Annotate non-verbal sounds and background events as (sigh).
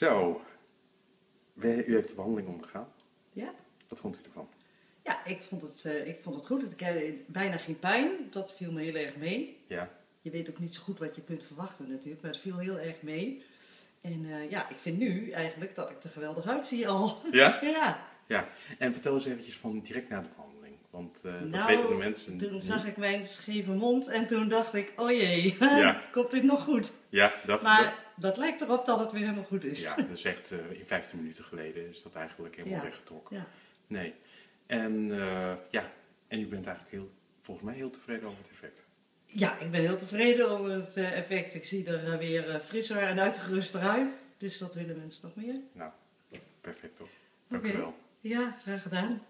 Zo, u heeft de behandeling ondergaan. Ja? Wat vond u ervan? Ja, ik vond het, eh, ik vond het goed. Ik had bijna geen pijn. Dat viel me heel erg mee. Ja, Je weet ook niet zo goed wat je kunt verwachten natuurlijk, maar het viel heel erg mee. En eh, ja, ik vind nu eigenlijk dat ik er geweldig uitzie al. (laughs) ja? ja, Ja. En vertel eens eventjes van direct na de behandeling. Want eh, dat Nou, weten de mensen toen niet. zag ik mijn scheve mond en toen dacht ik, oh jee, (laughs) Ja. komt dit nog goed? Ja, dat, Maar dat lijkt erop dat het weer helemaal goed dat, is. ja, dat is echt eh, in 15 minuten geleden is dat eigenlijk helemaal Ja. weggetrokken. Ja. Nee. En eh, ja, en u bent eigenlijk heel, volgens mij heel tevreden over het effect. Ja, ik ben heel tevreden over het eh, effect. Ik zie er weer frisser en uitgeruster uit. Dus dat willen mensen nog meer. Nou, perfect toch? Dank u wel. Ja, graag gedaan.